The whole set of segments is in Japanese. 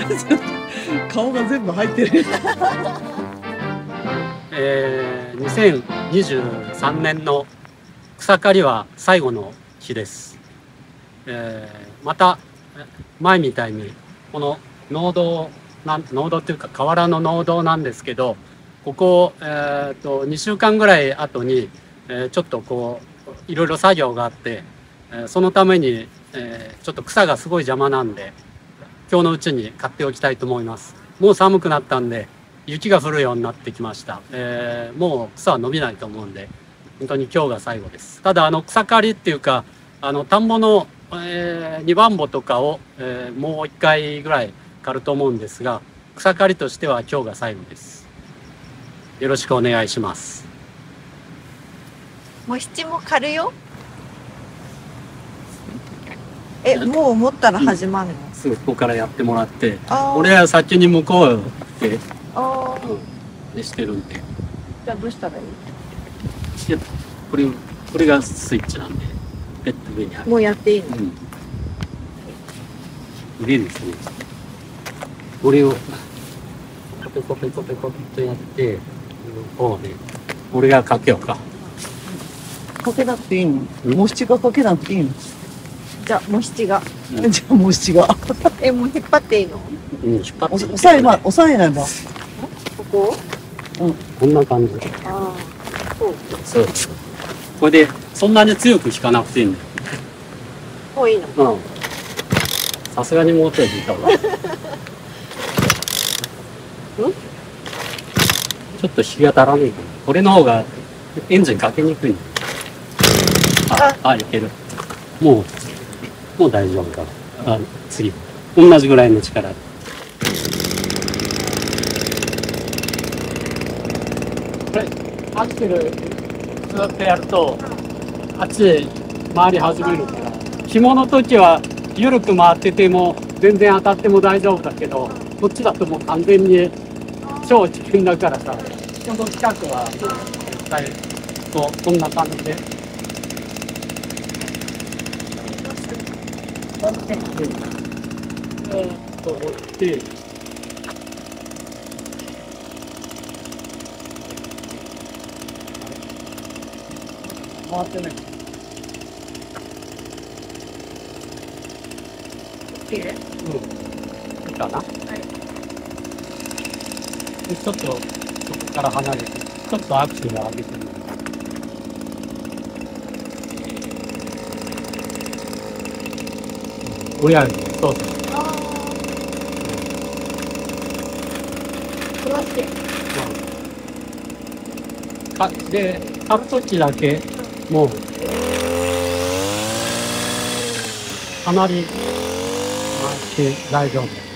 顔が全部入ってる。えー、2023年の草刈りは最後の日です。えー、また前みたいにこの農道なん農道っていうか河原の農道なんですけどここ、えー、と2週間ぐらい後に、えーちょっとこういろいろ作業があって、えーそのために、えーちょっと草がすごい邪魔なんで今日のうちに買っておきたいと思います。もう寒くなったんで雪が降るようになってきました。えーもう草は伸びないと思うんで本当に今日が最後です。ただあの草刈りっていうかあの田んぼの、え2番穂とかを、えーもう1回ぐらい刈ると思うんですが草刈りとしては今日が最後です。よろしくお願いします。もう七も狩るよ。え、もう持ったら始まるの？すぐここからやってもらって俺は先に向こうってあーしてるんでじゃあどうしたらいい？いやこれこれがスイッチなんでペット上にある。もうやっていいの？うん。腕ですね。これを、ペコペコペコペコとやって、こうね、俺がかけようか。かけなくていいの？もしちがかけなくていいの？じゃあ、も七が。うんじゃあもしちが。え、もう引っ張っていいの？うん、引っ張ってお押さえば、押さえないば。ここ？こんな感じ。ああ。そう。そう。これで、そんなに強く引かなくていいんだよ。もういいの？うん。さすがにもうちょい引いた方がいい。ちょっと日が足らないかな。これの方がエンジンかけにくいの。あ、あ、いける。もう、もう大丈夫か。あ、次。同じぐらいの力。これ、アクセルずっとやると、あっち回り始めるから、紐の時は緩く回ってても全然当たっても大丈夫だけど、こっちだともう完全に超危険だからさ、この近くは絶対こうこんな感じで。えーっと折って、回ってない。いいねうん。いいかな？はい。ちょっとそこから離れて、ちょっとアクセル上げてみる。親指、そうそう。ああ。こうして。かで、買うときだけ、もう、あまり回して大丈夫。はい、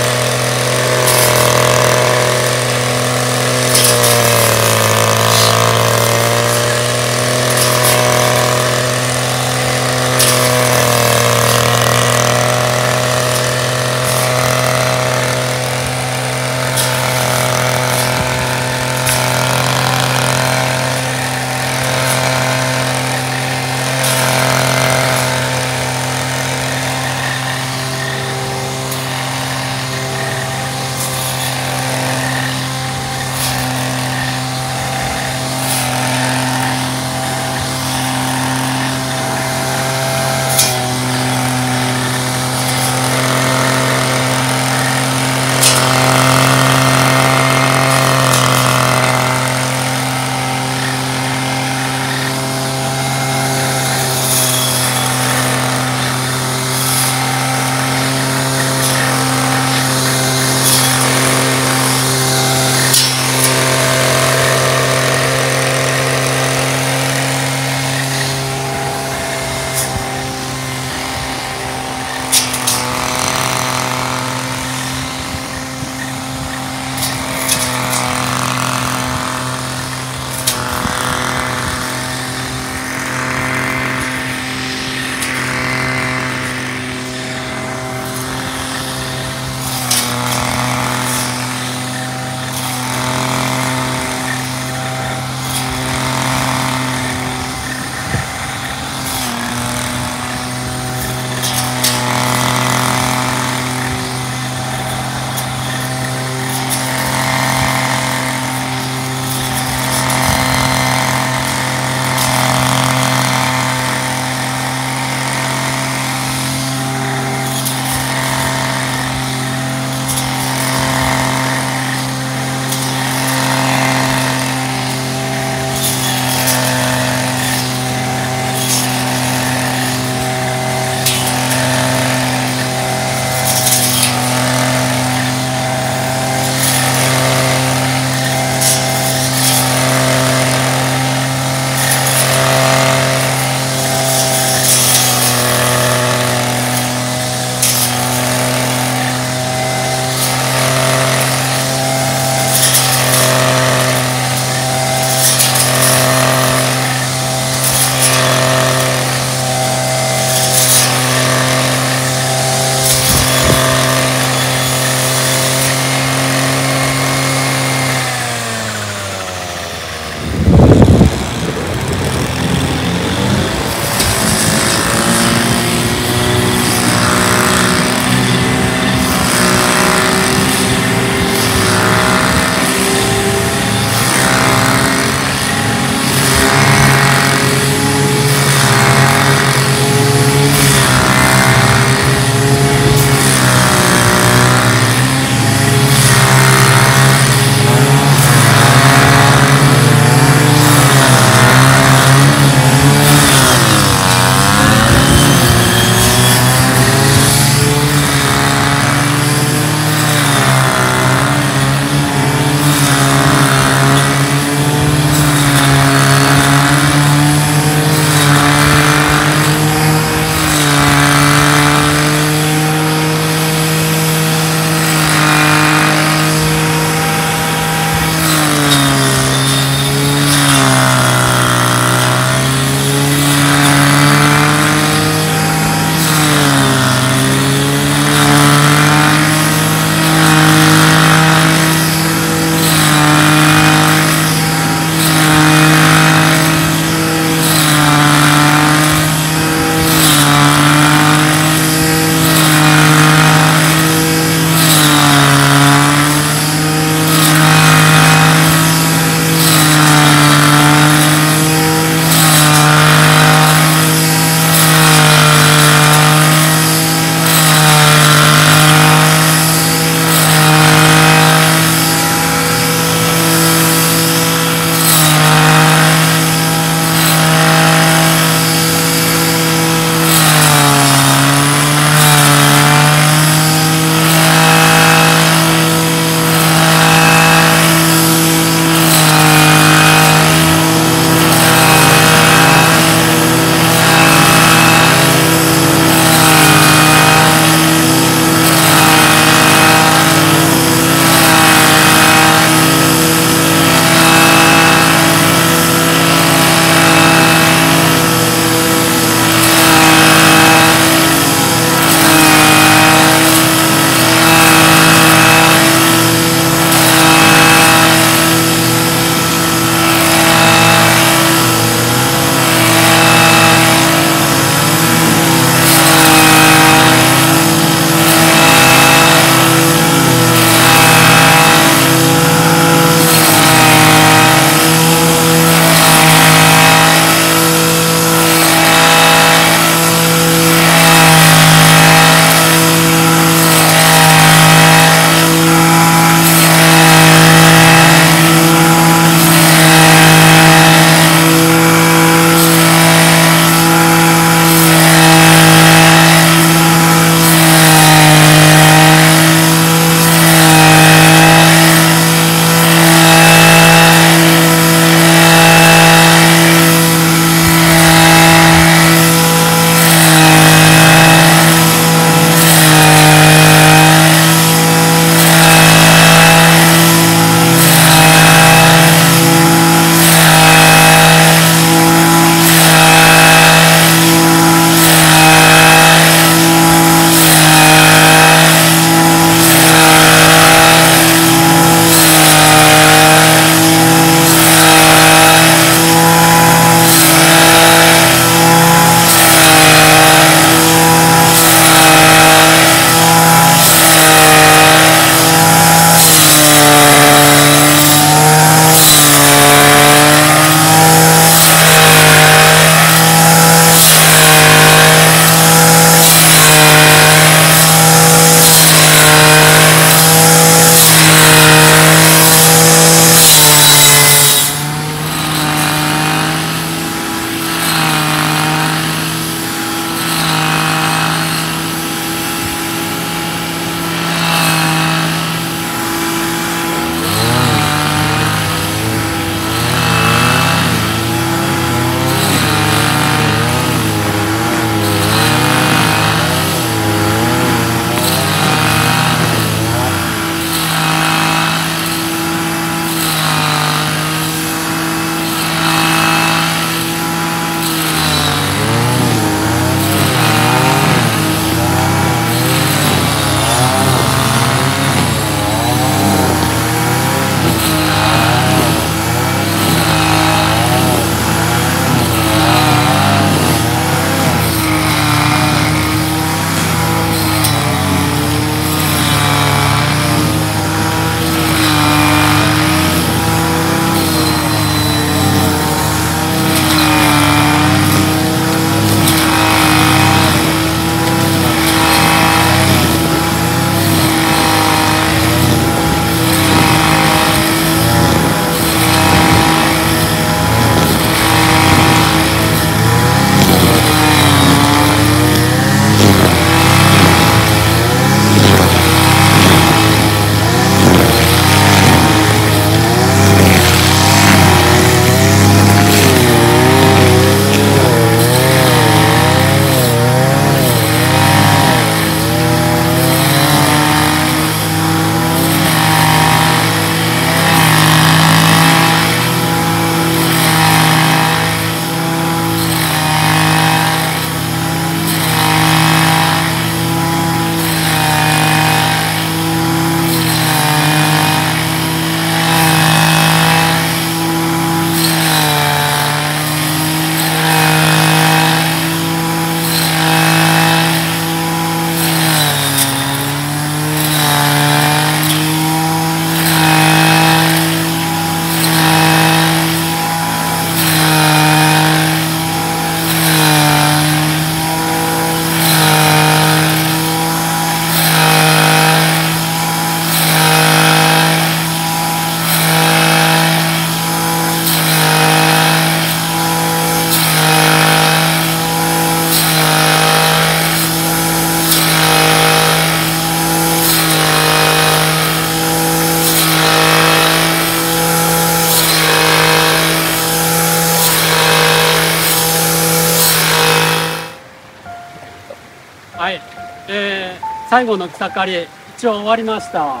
最後の草刈り一応終わりました、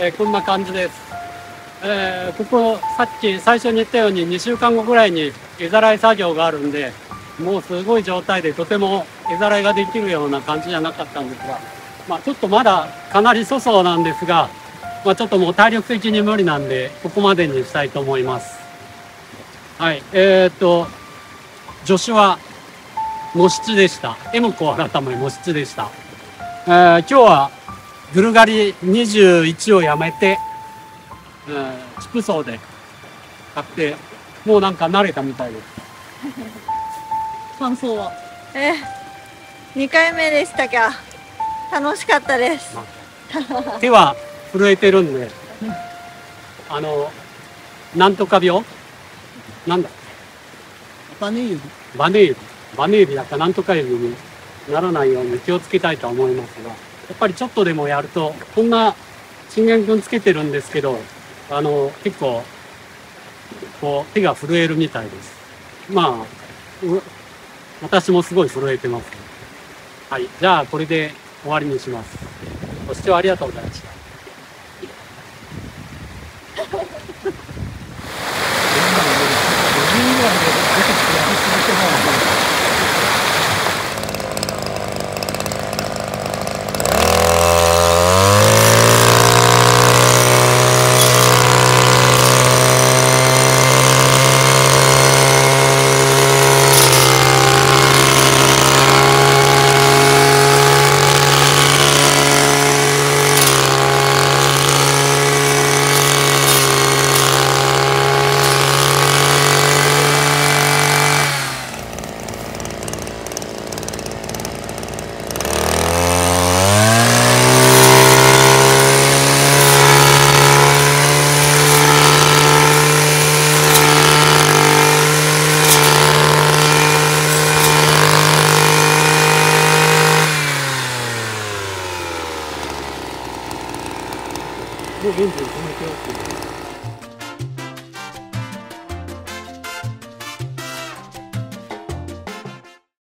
えーこんな感じです、えーここさっき最初に言ったように2週間後ぐらいに絵ざらい作業があるんでもうすごい状態でとても絵ざらいができるような感じじゃなかったんですがまあちょっとまだかなり粗相なんですがまあちょっともう体力的に無理なんでここまでにしたいと思いますはいえー、っと助手は模七でした。M 子改め模七でした。えー今日はブルガリ21をやめて、えーチップ層で買って、もうなんか慣れたみたいです。感想は？え2回目でしたが楽しかったです。手は震えてるんで、あの、なんとか病？なんだ？バネ指。バネ指、バネ指だった。なんとか指にならないように気をつけたいと思いますが、やっぱりちょっとでもやると、こんな信玄君つけてるんですけど、あの、結構、こう、手が震えるみたいです。まあ、私もすごい震えてます。はい。じゃあ、これで終わりにします。ご視聴ありがとうございました。